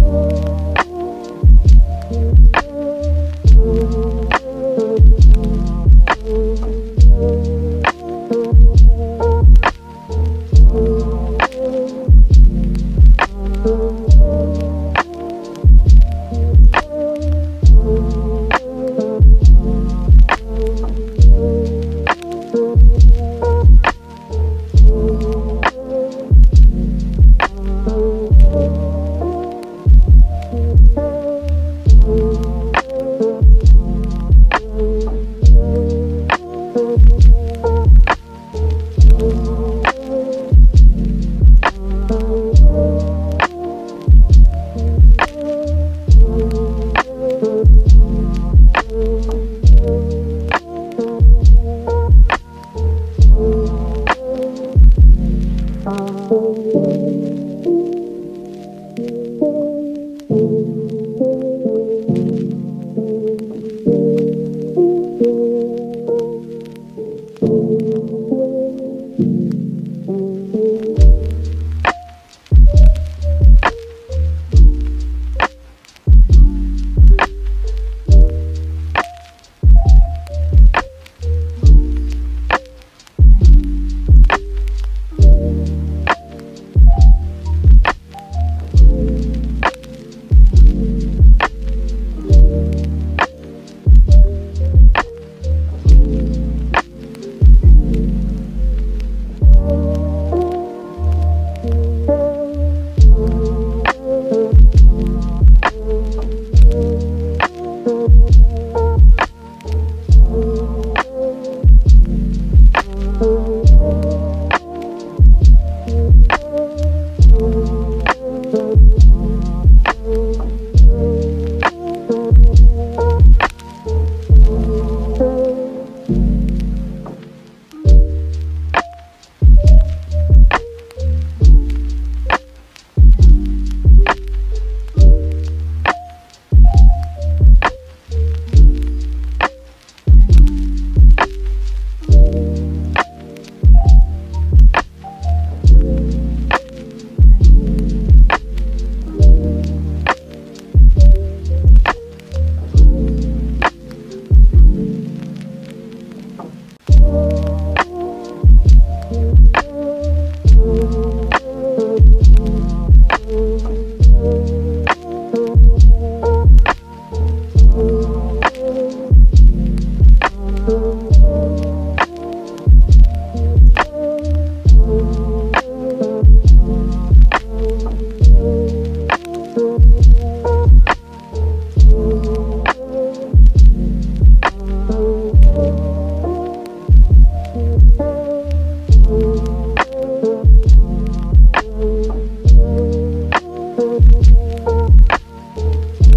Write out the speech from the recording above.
Música